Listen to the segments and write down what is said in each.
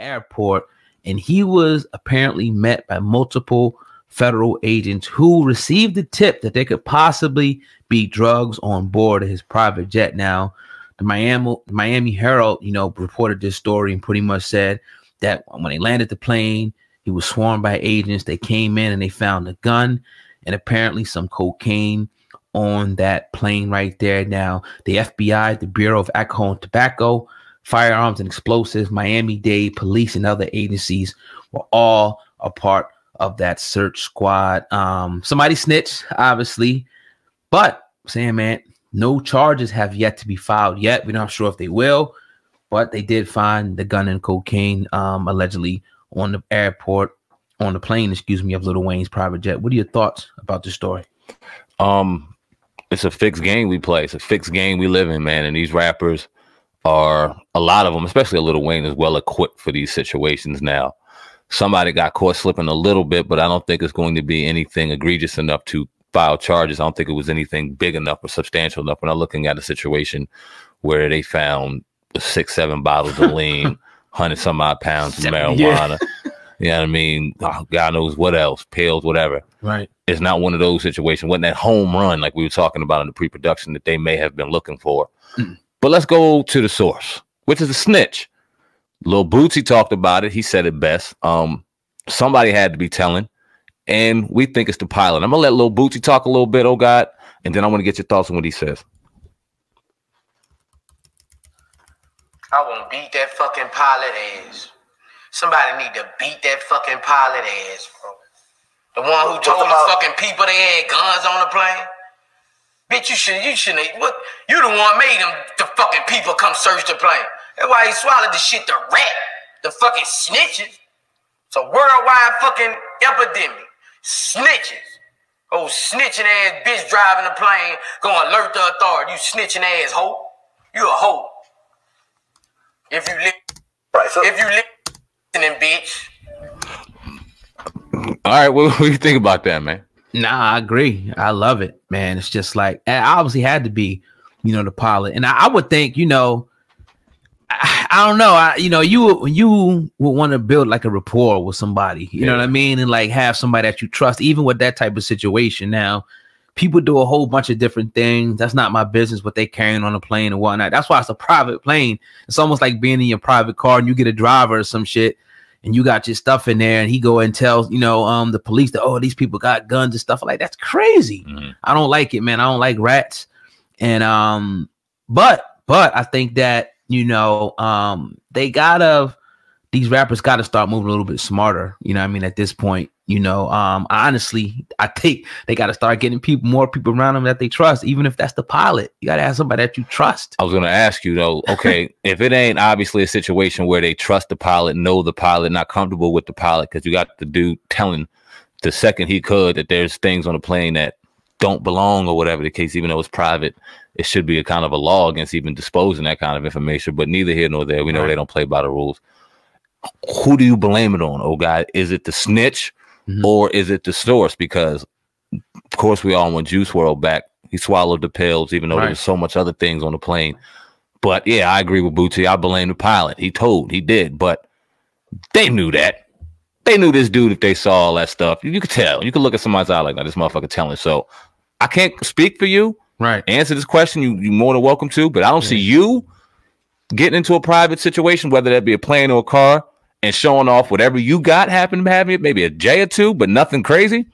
airport, and he was apparently met by multiple federal agents who received the tip that there could possibly be drugs on board his private jet. Now, the Miami Miami Herald, you know, reported this story and pretty much said that when they landed the plane, he was swarmed by agents. They came in and they found a gun and apparently some cocaine on that plane right there. Now, the FBI, the Bureau of Alcohol and Tobacco, Firearms and Explosives, Miami Dade Police, and other agencies were all a part of that search squad. Um, somebody snitched, obviously, but saying, man, no charges have yet to be filed yet. We're not sure if they will, but they did find the gun and cocaine um, allegedly on the airport, on the plane, excuse me, of Lil Wayne's private jet. What are your thoughts about this story? Um, it's a fixed game we play. It's a fixed game we live in, man. And these rappers are a lot of them, especially a little Wayne, is well equipped for these situations now. Somebody got caught slipping a little bit, but I don't think it's going to be anything egregious enough to file charges. I don't think it was anything big enough or substantial enough. We're not looking at a situation where they found six, seven bottles of lean, hundred some odd pounds of marijuana. Yeah. You know what I mean? Oh, God knows what else, pills, whatever. Right. It's not one of those situations. Wasn't that home run like we were talking about in the pre-production that they may have been looking for. Mm. But let's go to the source, which is a snitch. Lil Boosie talked about it. He said it best. Um, somebody had to be telling, and we think it's the pilot. I'm gonna let Lil Boosie talk a little bit, oh God, and then I want to get your thoughts on what he says. I want to beat that fucking pilot ass. Somebody need to beat that fucking pilot ass, bro. The one who told the fucking people they had guns on the plane. Bitch, you should you shouldn't what you the one made them the fucking people come search the plane. That's why he swallowed the shit the rat, the fucking snitches. It's a worldwide fucking epidemic. Snitches. Oh, snitching ass bitch driving the plane, gonna alert the authority. You snitching ass hoe. You a hoe. If you live right, so if you live listening, bitch. All right, what, what do you think about that, man? Nah, I agree. I love it, man. It's just like I obviously had to be, you know, the pilot, and I, I would think, you know, I, I, don't know, I you know, you you would want to build like a rapport with somebody, you yeah. know what I mean, and like have somebody that you trust, even with that type of situation. Now, people do a whole bunch of different things. That's not my business what they carrying on a plane and whatnot. That's why it's a private plane. It's almost like being in your private car and you get a driver or some shit and you got your stuff in there and he go and tells you know um the police that oh these people got guns and stuff. Like that's crazy. Mm-hmm. i don't like it man. I don't like rats. And um but but i think that you know um they gotta these rappers gotta start moving a little bit smarter you know i mean at this point you know, um, honestly, I think they got to start getting people, more people around them that they trust, even if that's the pilot. You got to have somebody that you trust. I was going to ask you though, okay, if it ain't obviously a situation where they trust the pilot, know the pilot, not comfortable with the pilot, because you got the dude telling the second he could that there's things on the plane that don't belong or whatever the case, even though it's private, it should be a kind of a law against even disposing that kind of information. But neither here nor there, we know right. they don't play by the rules. Who do you blame it on? Oh God, is it the snitch? mm-hmm. or is it the source? Because of course we all want Juice WRLD back. He swallowed the pills, even though right. there was so much other things on the plane. But yeah, I agree with Boosie. I blame the pilot. He told, he did, but they knew that. They knew this dude if they saw all that stuff. You could tell. You could look at somebody's eye like, this motherfucker telling. So I can't speak for you. Right. Answer this question. You you more than welcome to, but I don't yeah. see you getting into a private situation, whether that be a plane or a car, and showing off whatever you got happen to have it, maybe a J or two, but nothing crazy.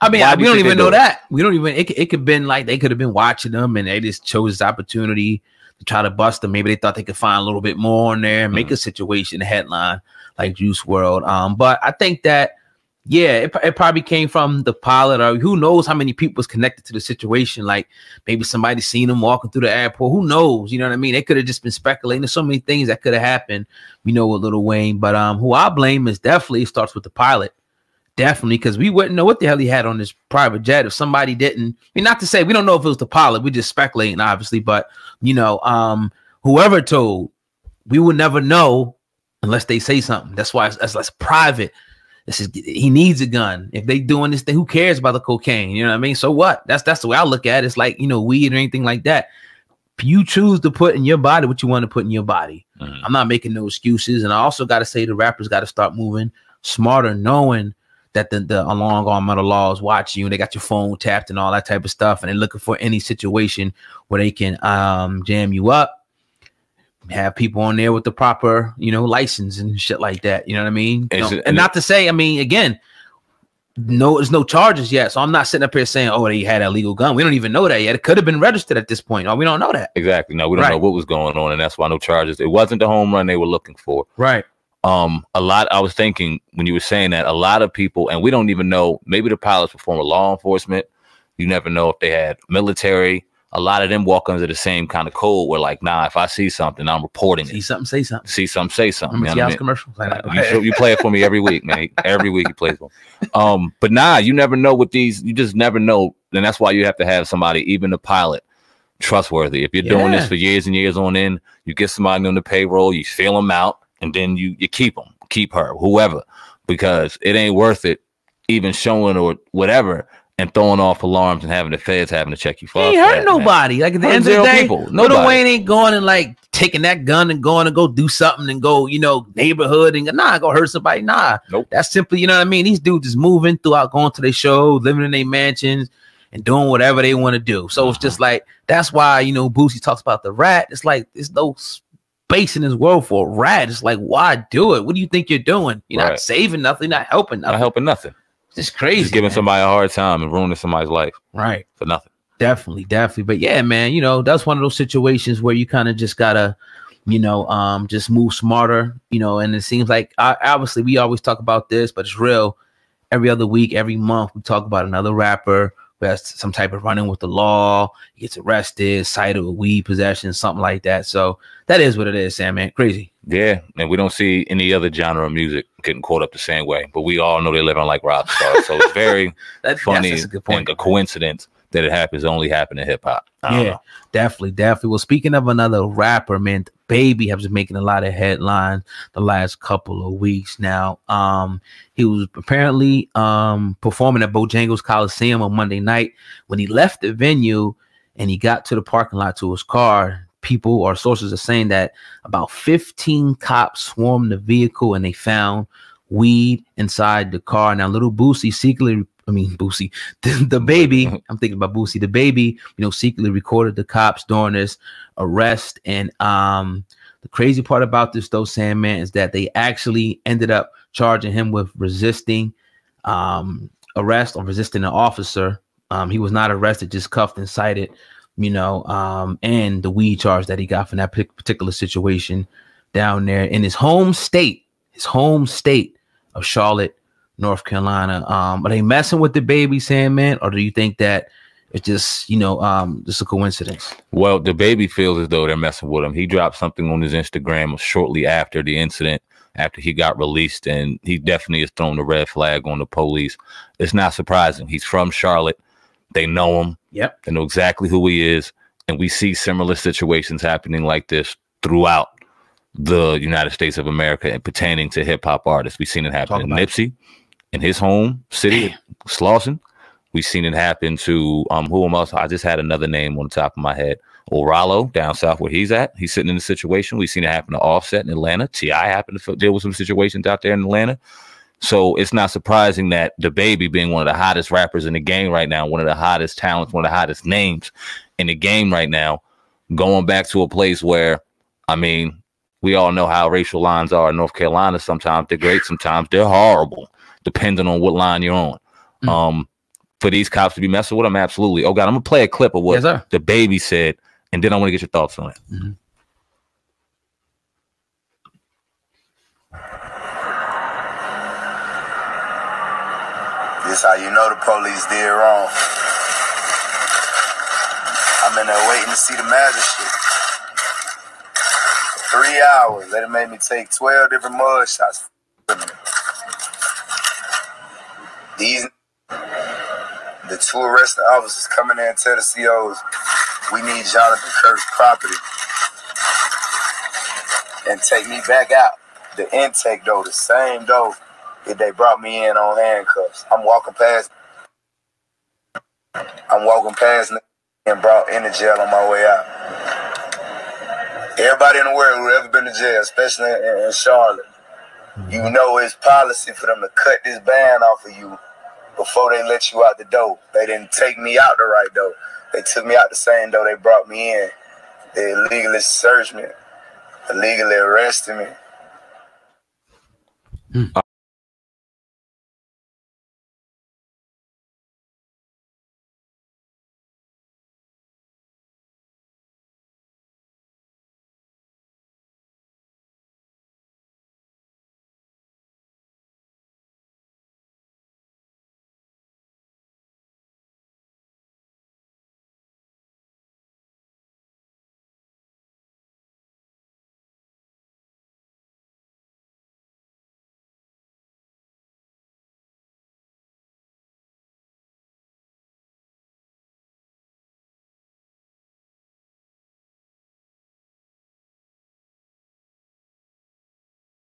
I mean, we don't even know that. We don't even. It, it could have been like they could have been watching them, and they just chose this opportunity to try to bust them. Maybe they thought they could find a little bit more in there, make mm-hmm. a situation a headline like Juice WRLD. Um, but I think that yeah, it, it probably came from the pilot, or who knows how many people was connected to the situation. Like maybe somebody seen him walking through the airport. Who knows? You know what I mean? They could have just been speculating. There's so many things that could have happened. We know with Little Wayne, but um, who I blame is definitely starts with the pilot. Definitely, because we wouldn't know what the hell he had on this private jet if somebody didn't. I mean, not to say we don't know if it was the pilot. We're just speculating, obviously, but you know, um, whoever told, we would never know unless they say something. That's why it's, it's, it's private this is he needs a gun. If they doing this thing, who cares about the cocaine? You know what I mean? So what? That's that's the way I look at it. It's like you know weed or anything like that. you choose to put in your body what you want to put in your body. Mhm. I'm not making no excuses. And I also got to say the rappers got to start moving smarter, knowing that the, the long arm of the law is watching you and they got your phone tapped and all that type of stuff. And they're looking for any situation where they can um, jam you up. Have people on there with the proper, you know, license and shit like that. You know what I mean? You know, it- and not to say, I mean, again, no, there's no charges yet. So I'm not sitting up here saying, oh, they had a legal gun. We don't even know that yet. It could have been registered at this point. Oh, we don't know that. Exactly. No, we don't know what was going on, and that's why no charges. It wasn't the home run they were looking for. Right. Um, a lot. I was thinking when you were saying that, a lot of people, and we don't even know. Maybe the pilots were former law enforcement. You never know if they had military. A lot of them walk under the same kind of code. Where like, nah, if I see something, I'm reporting See it. See something, say something. See something, say something. Remember you know what I T-House mean? commercials? Like you, show, you play it for me every week, man. Every week you play for me. Um, but nah, you never know with these. You just never know, and that's why you have to have somebody, even a pilot, trustworthy. If you're doing this for years and years on end, you get somebody on the payroll, you fill them out, and then you you keep them, keep her, whoever, because it ain't worth it, even showing or whatever. And throwing off alarms and having the feds having to check you for He ain't that, hurt man. nobody. Like at the Hurt end of the day, people. Nobody. Wayne ain't going and like taking that gun and going to go do something and go, you know, neighborhood and nah, go hurt somebody. Nah, Nope. That's simply, you know what I mean. These dudes is moving throughout, going to their show, living in their mansions, and doing whatever they want to do. So it's just uh-huh. like that's why you know Boosie talks about the rat. It's like there's no space in this world for a rat. It's like why do it? What do you think you're doing? You're Right. not saving nothing. Not helping nothing. Not helping nothing. It's crazy. Just giving man. somebody a hard time and ruining somebody's life right. for nothing. Definitely, definitely. But yeah, man, you know, that's one of those situations where you kind of just gotta, you know, um, just move smarter, you know, and it seems like uh, obviously we always talk about this, but it's real. Every other week, every month, we talk about another rapper has some type of running with the law, he gets arrested, cited with weed possession, something like that. So that is what it is, Sam, man. Crazy. Yeah, and we don't see any other genre of music getting caught up the same way. But we all know they're living like rock stars, so it's very That, funny That's, that's a good and point. a coincidence that it happens only happen in hip hop. Yeah, know. definitely, definitely. Well, speaking of another rapper, man, Baby has been making a lot of headlines the last couple of weeks now. Um, he was apparently um performing at Bojangles Coliseum on Monday night. When he left the venue and he got to the parking lot to his car, people or sources are saying that about 15 cops swarmed the vehicle and they found weed inside the car. Now, little Boosie secretly, I mean, Boosie, the, the baby, I'm thinking about Boosie, the baby, you know, secretly recorded the cops during this arrest. And um, the crazy part about this, though, Sandman, is that they actually ended up charging him with resisting um, arrest or resisting an officer. Um, he was not arrested, just cuffed and cited, you know, um, and the weed charge that he got from that particular situation down there in his home state, his home state of Charlotte, North Carolina. Um, are they messing with the baby Sandman, or do you think that it's just, you know, um, just a coincidence? Well, the baby feels as though they're messing with him. He dropped something on his Instagram shortly after the incident, after he got released, and he definitely has thrown the red flag on the police. It's not surprising. He's from Charlotte. They know him. Yep. They know exactly who he is. And we see similar situations happening like this throughout the United States of America and pertaining to hip hop artists. We've seen it happen in about it. In his home city, Slauson. We've seen it happen to um who am I I just had another name on the top of my head. Oralo down south where he's at. He's sitting in a situation. We've seen it happen to Offset in Atlanta. T.I. happened to deal with some situations out there in Atlanta. So it's not surprising that the baby being one of the hottest rappers in the game right now, one of the hottest talents, one of the hottest names in the game right now, going back to a place where, I mean, we all know how racial lines are in North Carolina. Sometimes they're great, sometimes they're horrible, depending on what line you're on. Mm. Um, for these cops to be messing with them, absolutely. Oh God, I'm gonna play a clip of what Yes, the baby said, and then I want to get your thoughts on it. This how you know the police did wrong. I'm in there waiting to see the magistrate. Three hours. They done made me take 12 different mug shots. These the two arrested officers coming in and tell the COs, we need Jonathan Kirk's property. And take me back out. The intake though, the same though if they brought me in on handcuffs. I'm walking past. I'm walking past and brought in the jail on my way out. Everybody in the world who ever been to jail, especially in, in Charlotte, you know it's policy for them to cut this band off of you before they let you out the door. They didn't take me out the right door. They took me out the same door they brought me in. They illegally searched me, illegally arrested me. All